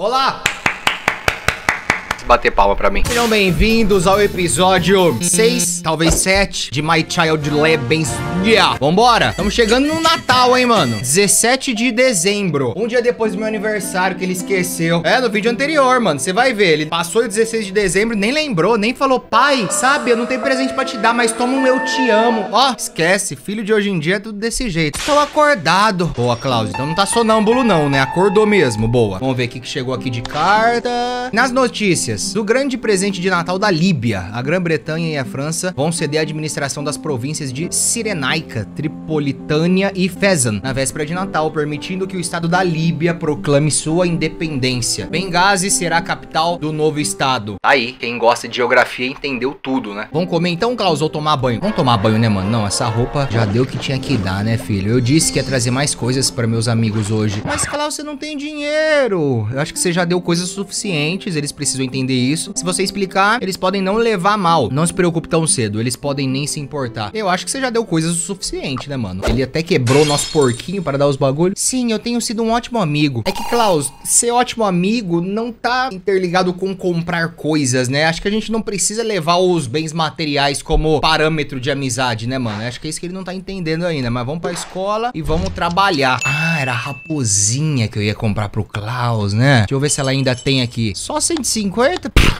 Olá! Bater palma pra mim. Sejam bem-vindos ao episódio 6, talvez 7, de My Child Lebens. Yeah. Vambora! Estamos chegando no Natal, hein, mano? 17 de dezembro. Um dia depois do meu aniversário, que ele esqueceu. É, no vídeo anterior, mano. Você vai ver. Ele passou o 16 de dezembro, nem lembrou, nem falou, pai, sabe, eu não tenho presente pra te dar, mas toma um eu te amo. Ó, esquece. Filho de hoje em dia é tudo desse jeito. Tô acordado. Boa, Cláudio. Então não tá sonâmbulo, não, né? Acordou mesmo. Boa. Vamos ver o que chegou aqui de carta. Nas notícias do grande presente de Natal da Líbia. A Grã-Bretanha e a França vão ceder a administração das províncias de Cirenaica, Tripolitânia e Fezzan na véspera de Natal, permitindo que o estado da Líbia proclame sua independência. Benghazi será a capital do novo estado. Aí, quem gosta de geografia entendeu tudo, né? Vamos comer então, Klaus, ou tomar banho? Vamos tomar banho, né, mano? Não, essa roupa já deu o que tinha que dar, né, filho? Eu disse que ia trazer mais coisas para meus amigos hoje. Mas, Klaus, você não tem dinheiro. Eu acho que você já deu coisas suficientes, eles precisam entender entender isso. Se você explicar, eles podem não levar mal. Não se preocupe tão cedo, eles podem nem se importar. Eu acho que você já deu coisas o suficiente, né, mano? Ele até quebrou nosso porquinho para dar os bagulhos. Sim, eu tenho sido um ótimo amigo. É que, Klaus, ser ótimo amigo não tá interligado com comprar coisas, né? Acho que a gente não precisa levar os bens materiais como parâmetro de amizade, né, mano? Acho que é isso que ele não tá entendendo ainda. Mas vamos pra escola e vamos trabalhar. Ah, era a raposinha que eu ia comprar pro Klaus, né? Deixa eu ver se ela ainda tem aqui. Só 150?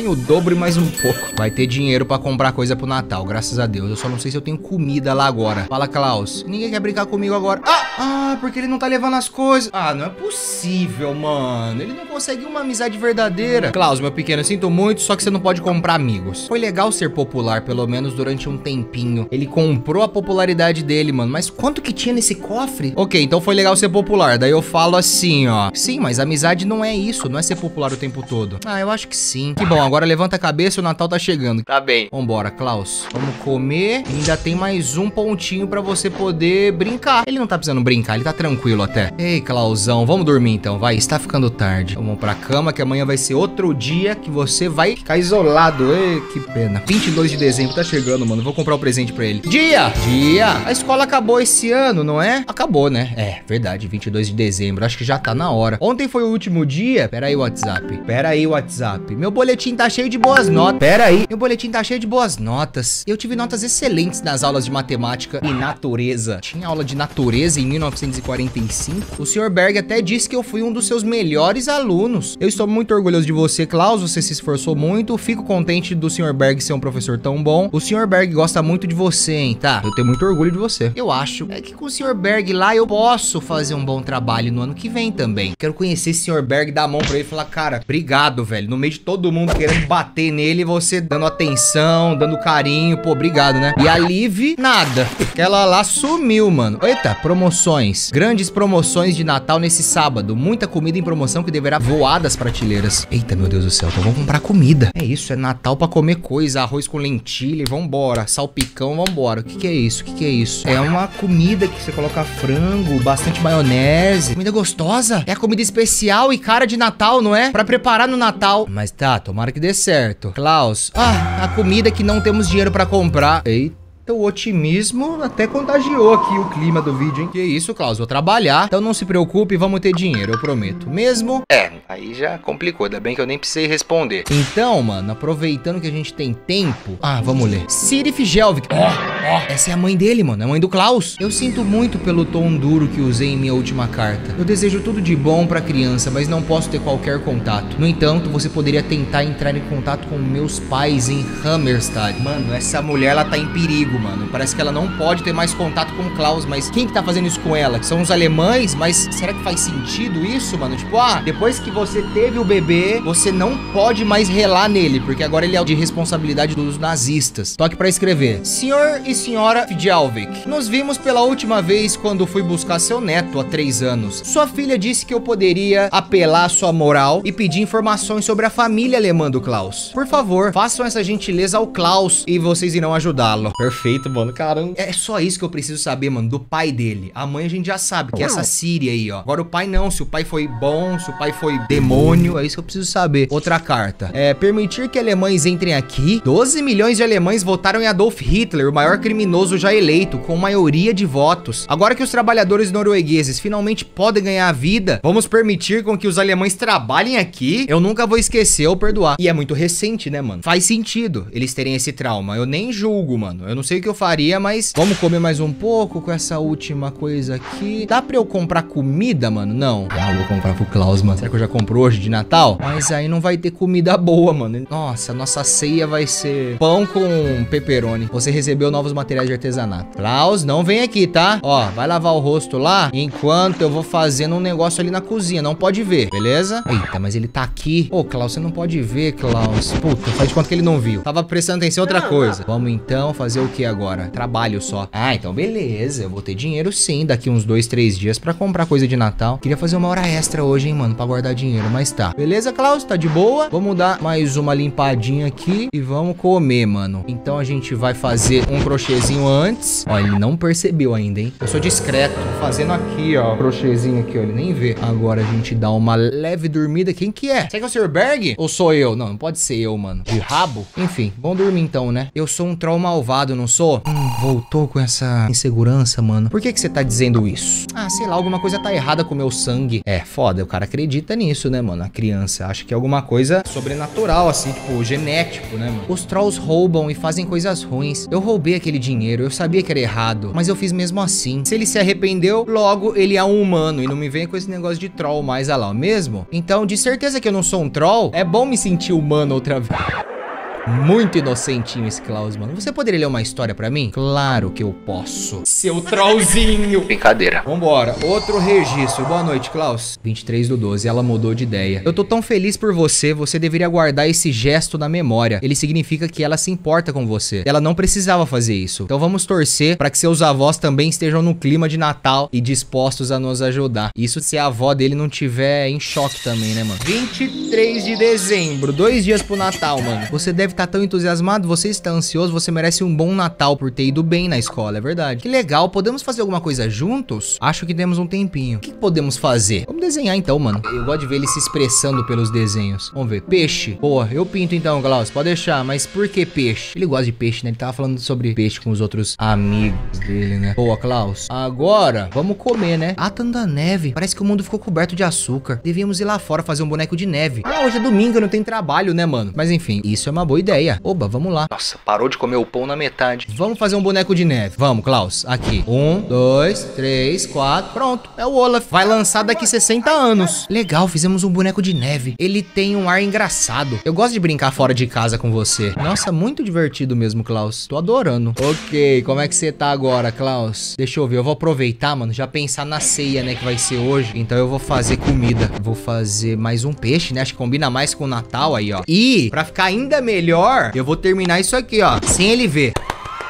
Tem o dobro e mais um pouco. Vai ter dinheiro pra comprar coisa pro Natal, graças a Deus. Eu só não sei se eu tenho comida lá agora. Fala, Klaus. Ninguém quer brincar comigo agora. Ah, ah, porque ele não tá levando as coisas. Ah, não é possível, mano. Ele não consegue uma amizade verdadeira. Klaus, meu pequeno, sinto muito, só que você não pode comprar amigos. Foi legal ser popular, pelo menos durante um tempinho. Ele comprou a popularidade dele, mano. Mas quanto que tinha nesse cofre? Ok, então foi legal ser popular. Daí eu falo assim, ó. Sim, mas amizade não é isso. Não é ser popular o tempo todo. Ah, eu acho que sim sim. Que bom, agora levanta a cabeça, o Natal tá chegando. Tá bem. Vambora, Klaus. Vamos comer. E ainda tem mais um pontinho pra você poder brincar. Ele não tá precisando brincar, ele tá tranquilo até. Ei, Klausão, vamos dormir então, vai. Está ficando tarde. Vamos pra cama, que amanhã vai ser outro dia que você vai ficar isolado. Ei, que pena. 22 de dezembro tá chegando, mano. Vou comprar o um presente pra ele. Dia! Dia! A escola acabou esse ano, não é? Acabou, né? É, verdade. 22 de dezembro. Acho que já tá na hora. Ontem foi o último dia. Pera aí, WhatsApp. Pera aí, WhatsApp. Meu boletim tá cheio de boas notas. Pera aí, meu boletim tá cheio de boas notas. Eu tive notas excelentes nas aulas de matemática e natureza. Tinha aula de natureza em 1945. O Sr. Berg até disse que eu fui um dos seus melhores alunos. Eu estou muito orgulhoso de você, Klaus. Você se esforçou muito. Fico contente do Sr. Berg ser um professor tão bom. O Sr. Berg gosta muito de você, hein, tá? Eu tenho muito orgulho de você. Eu acho é que com o Sr. Berg lá eu posso fazer um bom trabalho no ano que vem também. Quero conhecer esse Sr. Berg, dar a mão pra ele e falar, cara, obrigado, velho. No meio de todo mundo querendo bater nele, você dando atenção, dando carinho, pô, obrigado, né? E a Liv, nada. Ela lá sumiu, mano. Eita, promoções. Grandes promoções de Natal nesse sábado. Muita comida em promoção que deverá voar das prateleiras. Eita, meu Deus do céu, então vamos comprar comida. É isso, é Natal pra comer coisa. Arroz com lentilha, vambora. Salpicão, vambora. O que que é isso? O que que é isso? É uma comida que você coloca frango, bastante maionese. Comida gostosa. É comida especial e cara de Natal, não é? Pra preparar no Natal. Mas tá, tomara que dê certo. Klaus, ah, a comida que não temos dinheiro pra comprar. Eita. O otimismo até contagiou aqui o clima do vídeo, hein? Que isso, Klaus, vou trabalhar. Então não se preocupe, vamos ter dinheiro, eu prometo. Mesmo? É, aí já complicou. Ainda bem que eu nem precisei responder. Então, mano, aproveitando que a gente tem tempo... Ah, vamos ler. Siri Fijelvik. Ó, oh, ó. Oh, essa é a mãe dele, mano. É a mãe do Klaus. Eu sinto muito pelo tom duro que usei em minha última carta. Eu desejo tudo de bom pra criança, mas não posso ter qualquer contato. No entanto, você poderia tentar entrar em contato com meus pais em Hammerstad. Mano, essa mulher, ela tá em perigo, mano. Parece que ela não pode ter mais contato com o Klaus, mas quem que tá fazendo isso com ela? São os alemães, mas será que faz sentido isso, mano? Tipo, ah, depois que você teve o bebê, você não pode mais relar nele, porque agora ele é de responsabilidade dos nazistas. Toque para escrever. Senhor e senhora Fidjalvik, nos vimos pela última vez quando fui buscar seu neto há três anos. Sua filha disse que eu poderia apelar sua moral e pedir informações sobre a família alemã do Klaus. Por favor, façam essa gentileza ao Klaus e vocês irão ajudá-lo. Perfeito. Perfeito, mano. Caramba. É só isso que eu preciso saber, mano, do pai dele. A mãe a gente já sabe, que é essa Siri aí, ó. Agora o pai não. Se o pai foi bom, se o pai foi demônio, é isso que eu preciso saber. Outra carta. É permitir que alemães entrem aqui. 12 milhões de alemães votaram em Adolf Hitler, o maior criminoso já eleito, com maioria de votos. Agora que os trabalhadores noruegueses finalmente podem ganhar a vida, vamos permitir com que os alemães trabalhem aqui? Eu nunca vou esquecer ou perdoar. E é muito recente, né, mano? Faz sentido eles terem esse trauma. Eu nem julgo, mano. Eu não sei que eu faria, mas vamos comer mais um pouco com essa última coisa aqui. Dá pra eu comprar comida, mano? Não. Ah, vou comprar pro Klaus, mano. Será que eu já compro hoje de Natal? Mas aí não vai ter comida boa, mano. Nossa, nossa ceia vai ser pão com pepperoni. Você recebeu novos materiais de artesanato. Klaus, não vem aqui, tá? Ó, vai lavar o rosto lá, enquanto eu vou fazendo um negócio ali na cozinha. Não pode ver, beleza? Eita, mas ele tá aqui. Ô, Klaus, você não pode ver, Klaus. Puta, faz de conta que ele não viu. Tava prestando atenção em outra coisa. Vamos então fazer o agora? Trabalho só. Ah, então beleza. Eu vou ter dinheiro sim daqui uns dois, três dias pra comprar coisa de Natal. Queria fazer uma hora extra hoje, hein, mano, pra guardar dinheiro, mas tá. Beleza, Klaus? Tá de boa? Vamos dar mais uma limpadinha aqui e vamos comer, mano. Então a gente vai fazer um crochêzinho antes. Ó, ele não percebeu ainda, hein? Eu sou discreto. Fazendo aqui, ó, crochêzinho aqui, ó, ele nem vê. Agora a gente dá uma leve dormida. Quem que é? Será que é o Sr. Berg? Ou sou eu? Não, não pode ser eu, mano. De rabo? Enfim, vamos dormir então, né? Eu sou um troll malvado, não sou? Hum, voltou com essa insegurança, mano. Por que que você tá dizendo isso? Ah, sei lá, alguma coisa tá errada com o meu sangue. É, foda, o cara acredita nisso, né, mano? A criança acha que é alguma coisa sobrenatural, assim, tipo, genético, né, mano? Os trolls roubam e fazem coisas ruins. Eu roubei aquele dinheiro, eu sabia que era errado, mas eu fiz mesmo assim. Se ele se arrependeu, logo ele é um humano e não me vem com esse negócio de troll mais, ah lá, mesmo? Então, de certeza que eu não sou um troll, é bom me sentir humano outra vez. Muito inocentinho esse Klaus, mano. Você poderia ler uma história pra mim? Claro que eu posso. Seu trollzinho. Brincadeira. Vambora. Outro registro. Boa noite, Klaus. 23 do 12. Ela mudou de ideia. Eu tô tão feliz por você. Você deveria guardar esse gesto na memória. Ele significa que ela se importa com você. Ela não precisava fazer isso. Então vamos torcer pra que seus avós também estejam no clima de Natal e dispostos a nos ajudar. Isso se a avó dele não tiver em choque também, né, mano? 23 de dezembro. Dois dias pro Natal, mano. Você deve estar tão entusiasmado. Você está ansioso. Você merece um bom Natal por ter ido bem na escola. É verdade. Que legal. Podemos fazer alguma coisa juntos? Acho que temos um tempinho. O que podemos fazer? Vamos desenhar então, mano. Eu gosto de ver ele se expressando pelos desenhos. Vamos ver. Peixe. Boa, eu pinto então, Klaus. Pode deixar. Mas por que peixe? Ele gosta de peixe, né? Ele tava falando sobre peixe com os outros amigos dele, né? Boa, Klaus. Agora, vamos comer, né? Ah, tanta neve. Parece que o mundo ficou coberto de açúcar. Devíamos ir lá fora fazer um boneco de neve. Ah, hoje é domingo, não tem trabalho, né, mano? Mas enfim, isso é uma boa ideia. Oba, vamos lá. Nossa, parou de comer o pão na metade. Vamos fazer um boneco de neve. Vamos, Klaus. Aqui. Um, dois, três, quatro. Pronto. É o Olaf. Vai lançar daqui 60 anos. Legal, fizemos um boneco de neve. Ele tem um ar engraçado. Eu gosto de brincar fora de casa com você. Nossa, muito divertido mesmo, Klaus. Tô adorando. Ok, como é que você tá agora, Klaus? Deixa eu ver. Eu vou aproveitar, mano. Já pensar na ceia, né, que vai ser hoje. Então eu vou fazer comida. Vou fazer mais um peixe, né? Acho que combina mais com o Natal aí, ó. E, pra ficar ainda melhor, eu vou terminar isso aqui, ó. Sem ele ver.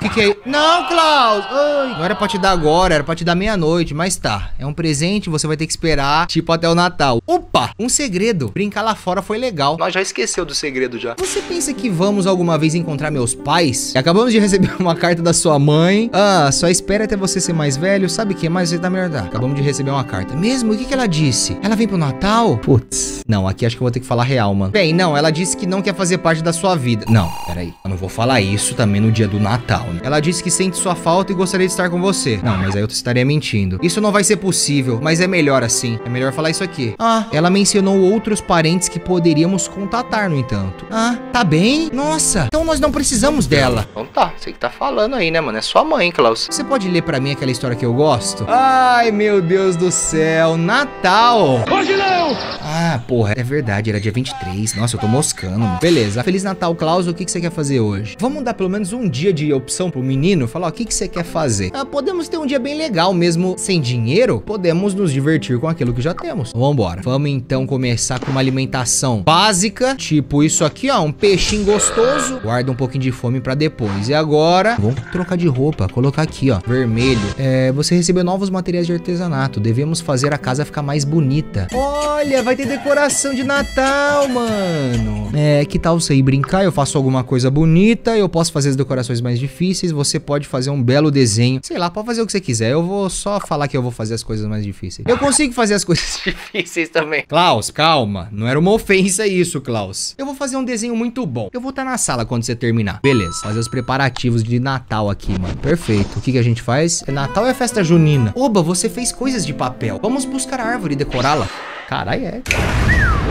Que, que é? Não, Klaus! Ai, não era pra te dar agora, era pra te dar meia-noite, mas tá. É um presente, você vai ter que esperar, tipo, até o Natal. Opa! Um segredo. Brincar lá fora foi legal. Nós já esqueceu do segredo já. Você pensa que vamos alguma vez encontrar meus pais? Acabamos de receber uma carta da sua mãe. Ah, só espera até você ser mais velho. Sabe o que mais? Você tá melhor dar. Acabamos de receber uma carta. Mesmo? O que, que ela disse? Ela vem pro Natal? Putz. Não, aqui acho que eu vou ter que falar real, mano. Bem, não, ela disse que não quer fazer parte da sua vida. Não, peraí. Eu não vou falar isso também no dia do Natal, né? Ela disse que sente sua falta e gostaria de estar com você. Não, mas aí eu estaria mentindo. Isso não vai ser possível, mas é melhor assim. É melhor falar isso aqui. Ah, ela mencionou outros parentes que poderíamos contatar, no entanto. Ah, tá bem? Nossa, então nós não precisamos dela. Então tá, você que tá falando aí, né, mano? É sua mãe, Klaus. Você pode ler pra mim aquela história que eu gosto? Ai, meu Deus do céu, Natal! Hoje não! Ah, porra, é verdade, era dia 23. Nossa, eu tô moscando. Mano. Beleza, Feliz Natal, Klaus. O que, que você quer fazer hoje? Vamos dar pelo menos um dia de opção pro menino? Falar, ó, o que, que você quer fazer? Ah, podemos ter um dia bem legal, mesmo sem dinheiro. Podemos nos divertir com aquilo que já temos. Vambora. Vamos então começar com uma alimentação básica, tipo isso aqui, ó, um peixinho gostoso. Guarda um pouquinho de fome pra depois. E agora, vamos trocar de roupa, colocar aqui, ó, vermelho. É, você recebeu novos materiais de artesanato. Devemos fazer a casa ficar mais bonita. Olha, vai ter decoração de Natal, mano. É, que tal você ir brincar? Eu faço alguma coisa bonita, eu posso fazer as decorações mais difíceis difíceis, você pode fazer um belo desenho. Sei lá, pode fazer o que você quiser. Eu vou só falar que eu vou fazer as coisas mais difíceis. Eu consigo fazer as coisas difíceis também. Klaus, calma. Não era uma ofensa isso, Klaus. Eu vou fazer um desenho muito bom. Eu vou estar na sala quando você terminar. Beleza, fazer os preparativos de Natal aqui, mano. Perfeito. O que, que a gente faz? É Natal é festa junina? Oba, você fez coisas de papel. Vamos buscar a árvore e decorá-la. Caralho, é.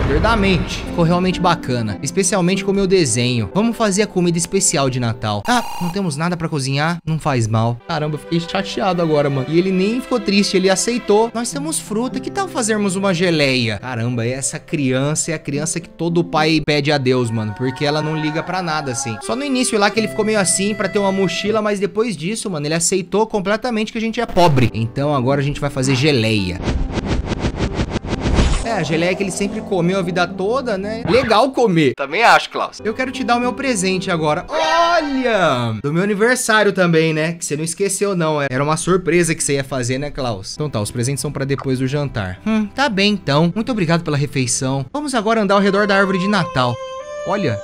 Poder da mente. Ficou realmente bacana. Especialmente com o meu desenho. Vamos fazer a comida especial de Natal. Ah, não temos nada pra cozinhar? Não faz mal. Caramba, eu fiquei chateado agora, mano. E ele nem ficou triste, ele aceitou. Nós temos fruta. Que tal fazermos uma geleia? Caramba, essa criança é a criança que todo pai pede a Deus, mano. Porque ela não liga pra nada, assim. Só no início lá que ele ficou meio assim pra ter uma mochila, mas depois disso, mano, ele aceitou completamente que a gente é pobre. Então agora a gente vai fazer geleia. É, a geleia que ele sempre comeu a vida toda, né? Legal comer. Também acho, Klaus. Eu quero te dar o meu presente agora. Olha! Do meu aniversário também, né? Que você não esqueceu, não. Era uma surpresa que você ia fazer, né, Klaus? Então tá, os presentes são pra depois do jantar. Hum, tá bem então. Muito obrigado pela refeição. Vamos agora andar ao redor da árvore de Natal. Olha,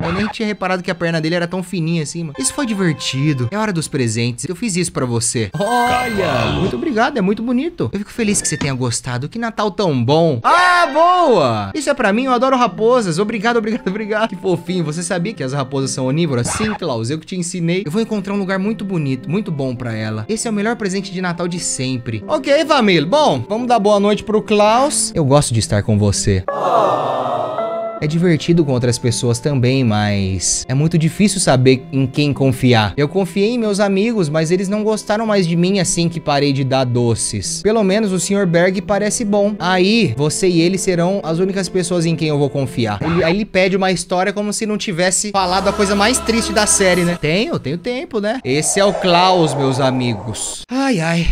eu nem tinha reparado que a perna dele era tão fininha assim, mano. Isso foi divertido. É hora dos presentes. Eu fiz isso pra você. Olha, muito obrigado. É muito bonito. Eu fico feliz que você tenha gostado. Que Natal tão bom. Ah, boa! Isso é pra mim. Eu adoro raposas. Obrigado, obrigado, obrigado. Que fofinho. Você sabia que as raposas são onívoras? Sim, Klaus. Eu que te ensinei. Eu vou encontrar um lugar muito bonito, muito bom pra ela. Esse é o melhor presente de Natal de sempre. Ok, família. Bom, vamos dar boa noite pro Klaus. Eu gosto de estar com você. É divertido com outras pessoas também, mas é muito difícil saber em quem confiar. Eu confiei em meus amigos, mas eles não gostaram mais de mim assim que parei de dar doces. Pelo menos o Sr. Berg parece bom. Aí, você e ele serão as únicas pessoas em quem eu vou confiar. Ele, aí ele pede uma história como se não tivesse falado a coisa mais triste da série, né? Tenho, tenho tempo, né? Esse é o Klaus, meus amigos. Ai, ai.